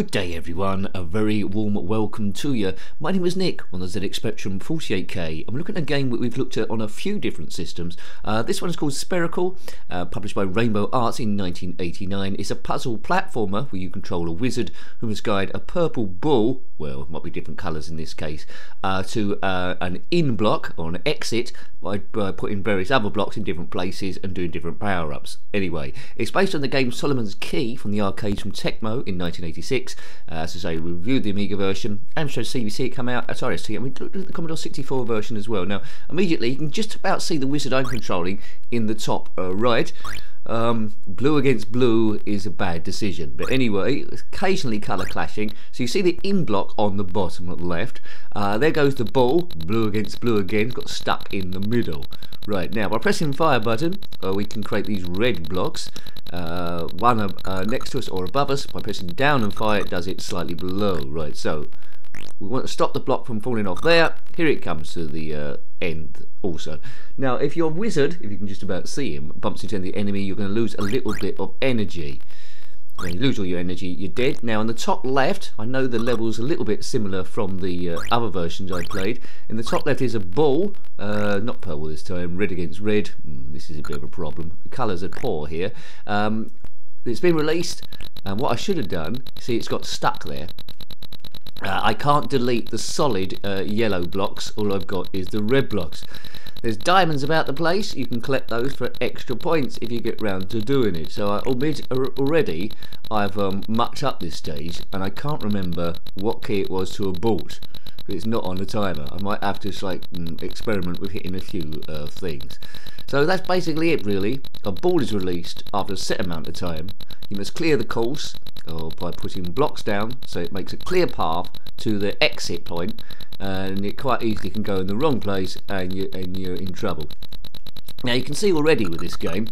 Good day everyone, a very warm welcome to you. My name is Nick on the ZX Spectrum 48K. I'm looking at a game that we've looked at on a few different systems. Uh, this one is called Spherical, uh, published by Rainbow Arts in 1989. It's a puzzle platformer where you control a wizard who must guide a purple ball, well, it might be different colours in this case, uh, to uh, an in block or an exit by, by putting various other blocks in different places and doing different power-ups. Anyway, it's based on the game Solomon's Key from the arcades from Tecmo in 1986 uh, as I say, we reviewed the Amiga version. Amstrad CPC it come out. Uh, sorry, see, we looked at the Commodore 64 version as well. Now, immediately you can just about see the wizard I'm controlling in the top uh, right. Um, blue against blue is a bad decision. But anyway, occasionally colour clashing. So you see the in block on the bottom left. Uh, there goes the ball, blue against blue again, got stuck in the middle. Right, now by pressing fire button, uh, we can create these red blocks. Uh, one uh, next to us or above us. By pressing down and fire, it does it slightly below. Right, so we want to stop the block from falling off there. Here it comes to the uh, end also. Now, if your wizard, if you can just about see him, bumps into the enemy, you're going to lose a little bit of energy. When you lose all your energy, you're dead. Now, on the top left, I know the level's a little bit similar from the uh, other versions I played. In the top left is a ball, uh, not purple this time, red against red. Mm, this is a bit of a problem. The colours are poor here. Um, it's been released, and what I should have done, see it's got stuck there. Uh, I can't delete the solid uh, yellow blocks, all I've got is the red blocks. There's diamonds about the place, you can collect those for extra points if you get round to doing it. So I admit already I've um, mucked up this stage and I can't remember what key it was to have bought. It's not on the timer. I might have to like mm, experiment with hitting a few uh, things. So that's basically it really. A ball is released after a set amount of time. You must clear the course or by putting blocks down so it makes a clear path to the exit point and it quite easily can go in the wrong place and, you, and you're in trouble. Now you can see already with this game,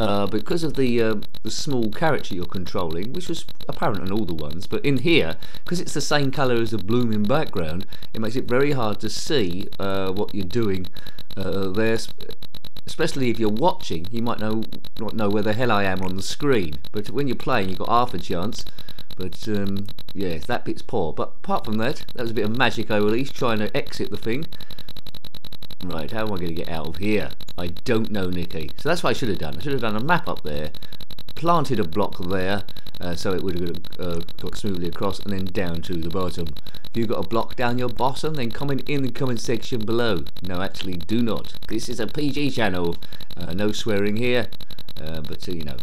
uh, because of the uh, the small character you're controlling, which was apparent on all the ones, but in here, because it's the same colour as the blooming background, it makes it very hard to see uh, what you're doing uh, there. Especially if you're watching, you might know not know where the hell I am on the screen. But when you're playing, you've got half a chance. But um, yeah, that bit's poor. But apart from that, that was a bit of magic I released, trying to exit the thing. Right, how am I going to get out of here? I don't know, Nicky. So that's what I should have done. I should have done a map up there, planted a block there, uh, so it would have uh, got smoothly across, and then down to the bottom. If you've got a block down your bottom, then comment in the comment section below. No, actually, do not. This is a PG channel. Uh, no swearing here, uh, but, uh, you know,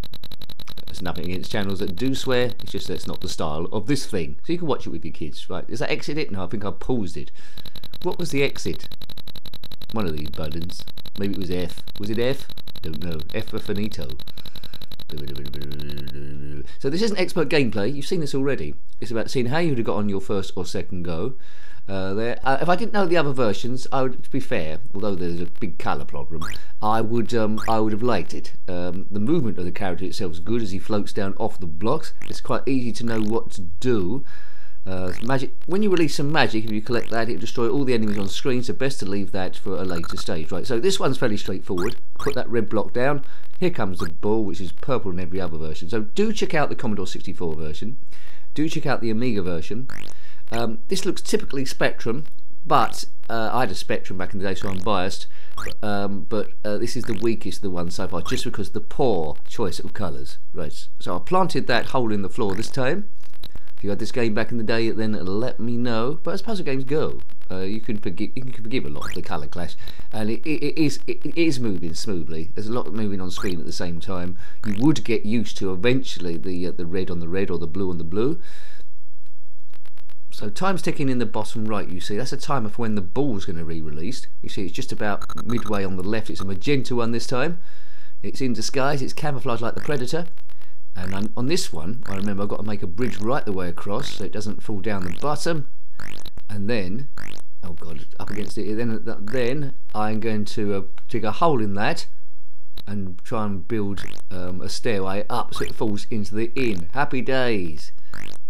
there's nothing against channels that do swear, it's just that it's not the style of this thing. So you can watch it with your kids. Right, is that exit it? No, I think I paused it. What was the exit? One of these buttons. Maybe it was F. Was it F? Don't know. F for finito. So this isn't expert gameplay. You've seen this already. It's about seeing how you would have got on your first or second go. Uh, there. Uh, if I didn't know the other versions, I would, to be fair, although there's a big colour problem, I would um, I would have liked it. Um, the movement of the character itself is good as he floats down off the blocks. It's quite easy to know what to do. Uh, magic. When you release some magic, if you collect that, it will destroy all the enemies on screen. So best to leave that for a later stage, right? So this one's fairly straightforward. Put that red block down. Here comes the ball, which is purple in every other version. So do check out the Commodore 64 version. Do check out the Amiga version. Um, this looks typically Spectrum, but uh, I had a Spectrum back in the day, so I'm biased. Um, but uh, this is the weakest of the ones so far, just because the poor choice of colours. Right. So I planted that hole in the floor this time you had this game back in the day, then let me know. But as puzzle games go, uh, you can forgive you can forgive a lot of the colour clash, and it, it, it is it is moving smoothly. There's a lot moving on screen at the same time. You would get used to eventually the uh, the red on the red or the blue on the blue. So time's ticking in the bottom right. You see that's a timer for when the ball's going to be released. You see it's just about midway on the left. It's a magenta one this time. It's in disguise. It's camouflaged like the predator. And on, on this one, I remember I've got to make a bridge right the way across so it doesn't fall down the bottom. And then, oh god, up against it. Then, then I'm going to uh, dig a hole in that and try and build um, a stairway up so it falls into the inn. Happy days.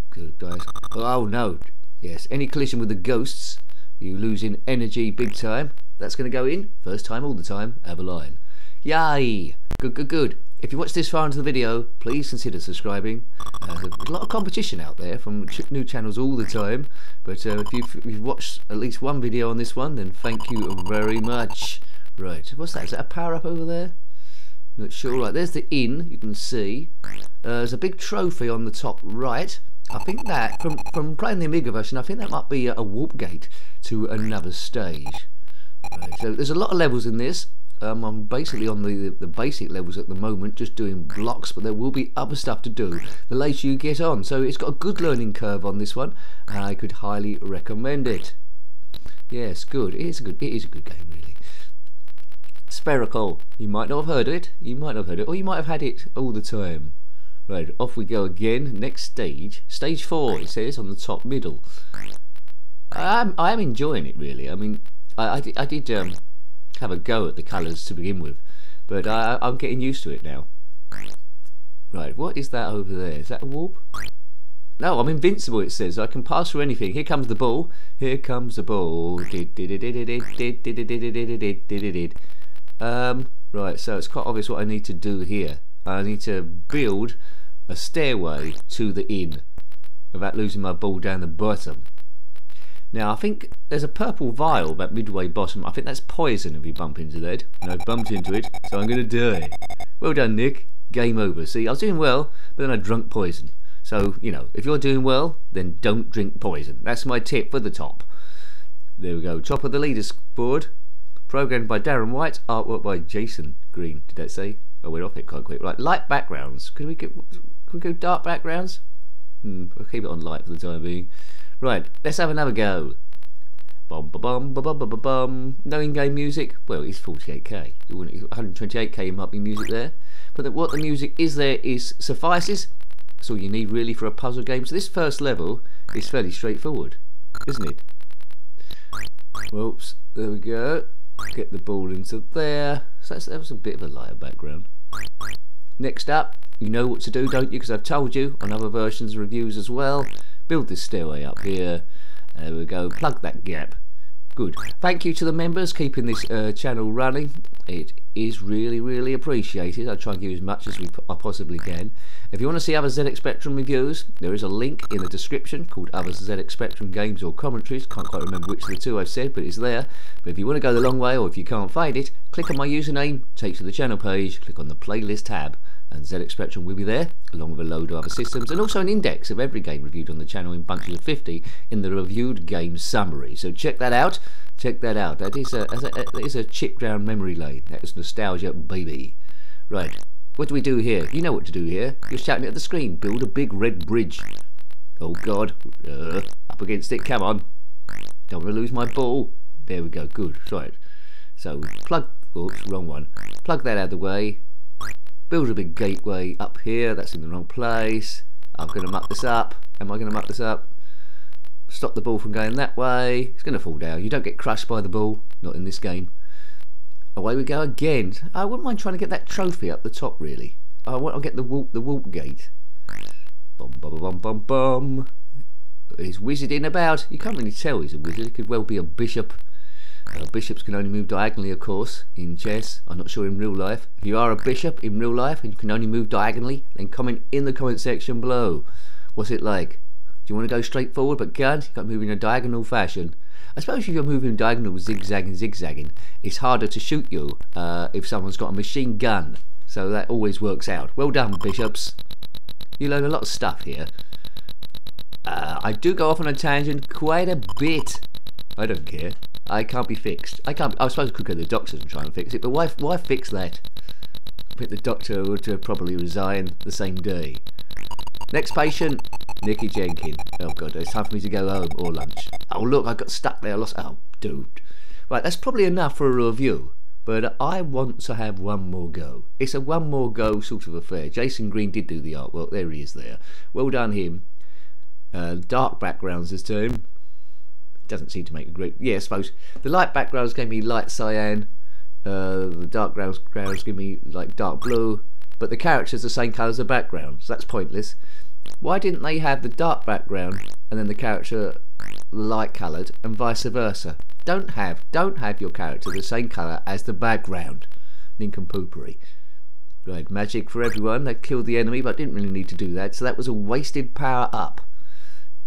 Good guys. Oh no. Yes, any collision with the ghosts, you losing energy big time. That's going to go in. First time all the time. Eveline. Yay. Good, good, good. If you watch this far into the video, please consider subscribing. Uh, there's a lot of competition out there from ch new channels all the time, but uh, if, you've, if you've watched at least one video on this one, then thank you very much. Right, what's that? Is that a power up over there? Not sure. Right, there's the inn. You can see. Uh, there's a big trophy on the top right. I think that from from playing the Amiga version, I think that might be a, a warp gate to another stage. Right, so there's a lot of levels in this. Um, I'm basically on the, the basic levels at the moment, just doing blocks, but there will be other stuff to do the later you get on. So it's got a good learning curve on this one, and I could highly recommend it. Yes, good. It is a good. It is a good game, really. Spherical. You might not have heard of it. You might not have heard it, or you might have had it all the time. Right, off we go again. Next stage, stage four. It says on the top middle. I'm I'm enjoying it really. I mean, I I, I did um, have a go at the colours to begin with, but I, I'm getting used to it now. Right, what is that over there? Is that a warp? No, I'm invincible, it says. I can pass through anything. Here comes the ball. Here comes the ball. Um, right, so it's quite obvious what I need to do here. I need to build a stairway to the inn without losing my ball down the bottom. Now, I think there's a purple vial about midway bottom. I think that's poison if you bump into that. And I bumped into it, so I'm going to die. Well done, Nick. Game over. See, I was doing well, but then I drunk poison. So, you know, if you're doing well, then don't drink poison. That's my tip for the top. There we go. Top of the leaders board. Programmed by Darren White. Artwork by Jason Green. Did that say? Oh, we're off it quite quick. Right, light backgrounds. Could we, get, could we go dark backgrounds? Hmm, we'll keep it on light for the time being. Right, let's have another go. Bum ba bum ba bum ba ba bum. No in-game music. Well, it's 48k. It wouldn't. 128k might be music there, but the, what the music is there is suffices. That's all you need really for a puzzle game. So this first level is fairly straightforward, isn't it? Whoops. There we go. Get the ball into there. So that's, that was a bit of a lighter background. Next up, you know what to do, don't you? Because I've told you on other versions and reviews as well build this stairway up here. There we go. Plug that gap. Good. Thank you to the members keeping this uh, channel running. It is really really appreciated. I try and give as much as we I possibly can. If you want to see other ZX Spectrum reviews there is a link in the description called other ZX Spectrum games or commentaries. Can't quite remember which of the two I've said but it's there. But if you want to go the long way or if you can't find it click on my username takes you to the channel page click on the playlist tab and ZX Spectrum will be there, along with a load of other systems, and also an index of every game reviewed on the channel in bunches of 50 in the reviewed game summary. So check that out. Check that out. That is a, that is a chip down memory lane. That is nostalgia, baby. Right. What do we do here? You know what to do here. You're shouting at the screen. Build a big red bridge. Oh God. Uh, up against it. Come on. Don't want to lose my ball. There we go. Good. Right. So plug. Oops, wrong one. Plug that out of the way build a big gateway up here that's in the wrong place. I'm to muck this up. Am I to muck this up? Stop the ball from going that way. It's going to fall down. You don't get crushed by the ball. Not in this game. Away we go again. I wouldn't mind trying to get that trophy up the top really. I want to get the warp, the warp gate. Bum bum bum bum bum. He's wizarding about. You can't really tell he's a wizard. He could well be a bishop bishops can only move diagonally, of course, in chess. I'm not sure in real life. If you are a bishop in real life and you can only move diagonally, then comment in the comment section below. What's it like? Do you want to go straight forward but can't? You can't move in a diagonal fashion. I suppose if you're moving diagonal, zigzagging, zigzagging, it's harder to shoot you uh, if someone's got a machine gun. So that always works out. Well done, bishops. You learn a lot of stuff here. Uh, I do go off on a tangent quite a bit. I don't care. I can't be fixed. I can't. I suppose I could go to the doctors and try and fix it, but why? Why fix that? I think the doctor would probably resign the same day. Next patient, Nicky Jenkins. Oh god, it's time for me to go home or lunch. Oh look, I got stuck there. I lost. Oh, dude. Right, that's probably enough for a review. But I want to have one more go. It's a one more go sort of affair. Jason Green did do the artwork. There he is there. Well done him. Uh, dark backgrounds this time doesn't seem to make a great. Yeah, I suppose the light backgrounds gave me light cyan. Uh, the dark grounds give me like dark blue, but the characters the same colour as the background, so that's pointless. Why didn't they have the dark background and then the character light coloured and vice versa? Don't have don't have your character the same colour as the background. Nincompoopery. Right, magic for everyone. That killed the enemy, but didn't really need to do that. So that was a wasted power up.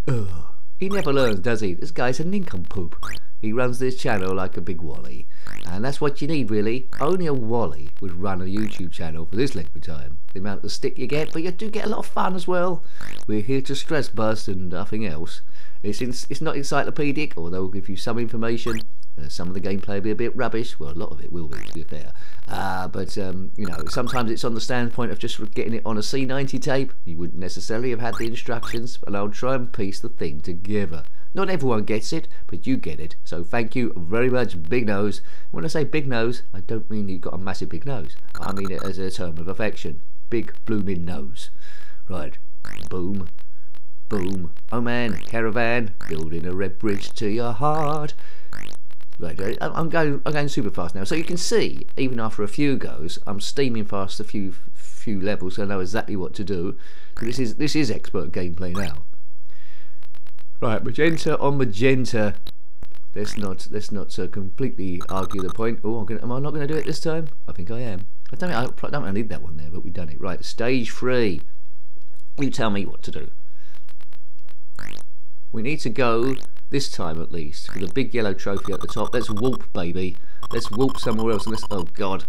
Ugh. He never learns, does he? This guy's a nincompoop. He runs this channel like a big wally. And that's what you need, really. Only a wally would run a YouTube channel for this length of time. The amount of stick you get, but you do get a lot of fun as well. We're here to stress bust and nothing else. It's, in, it's not encyclopedic, although we'll give you some information. Uh, some of the gameplay will be a bit rubbish. Well, a lot of it will be, to be fair. Uh, but, um, you know, sometimes it's on the standpoint of just getting it on a C90 tape. You wouldn't necessarily have had the instructions, but I'll try and piece the thing together. Not everyone gets it, but you get it. So thank you very much, Big Nose. When I say big nose, I don't mean you've got a massive big nose. I mean it as a term of affection. Big blooming nose. Right. Boom. Boom. Oh man, caravan, building a red bridge to your heart. Right, I'm going, I'm going super fast now. So you can see, even after a few goes, I'm steaming past a few few levels, so I know exactly what to do. This is this is expert gameplay now. Right, magenta on magenta. Let's not let's not uh, completely argue the point. Oh, am I not going to do it this time? I think I am. I don't. I don't. I need that one there, but we've done it. Right, stage three. You tell me what to do. We need to go this time at least with a big yellow trophy at the top. Let's whoop, baby. Let's whoop somewhere else. And let's. Oh God.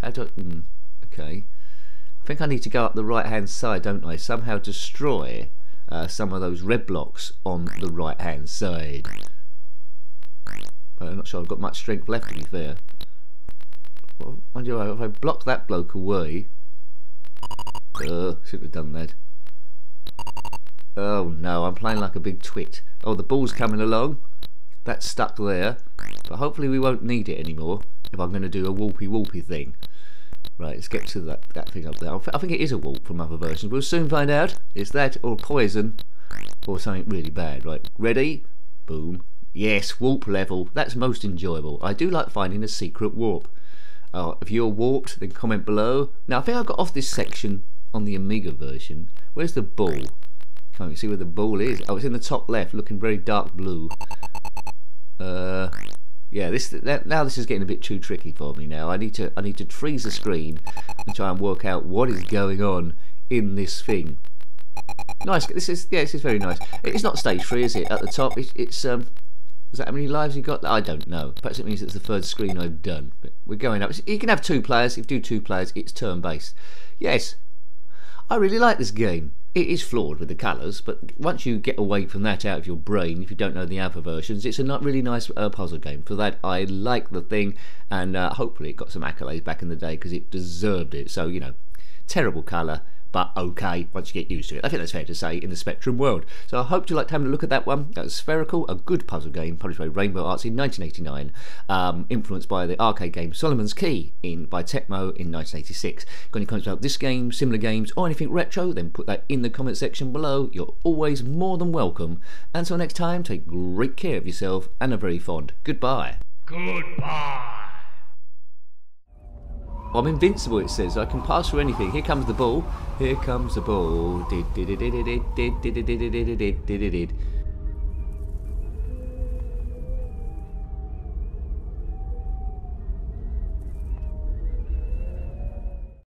How do? I, mm, okay. I think I need to go up the right hand side, don't I? Somehow destroy uh, some of those red blocks on the right hand side. But I'm not sure I've got much strength left to be fair. Well, you, if I block that bloke away... Should have done that. Oh no, I'm playing like a big twit. Oh, the ball's coming along. That's stuck there. But hopefully we won't need it anymore if I'm going to do a whoopy whoopy thing. Right, let's get to that, that thing up there. I think it is a whoop from other versions. We'll soon find out. It's that or poison or something really bad. Right, ready? Boom. Yes, warp level. That's most enjoyable. I do like finding a secret warp. Uh, if you're warped, then comment below. Now, I think I got off this section on the Amiga version. Where's the ball? Can't you see where the ball is? Oh, it's in the top left, looking very dark blue. Uh, yeah, this now this is getting a bit too tricky for me. Now I need to I need to freeze the screen and try and work out what is going on in this thing. Nice. This is yeah, this is very nice. It's not stage three, is it? At the top, it's, um. Is that how many lives you got? I don't know. Perhaps it means it's the third screen I've done. But we're going up. You can have two players. If you do two players, it's turn based. Yes, I really like this game it is flawed with the colours, but once you get away from that out of your brain, if you don't know the alpha versions, it's a not really nice uh, puzzle game. For that, I like the thing, and uh, hopefully it got some accolades back in the day because it deserved it. So, you know, terrible colour, but okay once you get used to it. I think that's fair to say in the Spectrum world. So I hope you liked having a look at that one. That was Spherical, a good puzzle game published by Rainbow Arts in 1989, um, influenced by the arcade game Solomon's Key in by Tecmo in 1986. Got any comments about this game, similar games, or anything retro? Then put that in the comment section below. You're always more than welcome. Until next time, take great care of yourself and a very fond goodbye. Goodbye. I'm invincible, it says. I can pass through anything. Here comes the ball. Here comes the ball.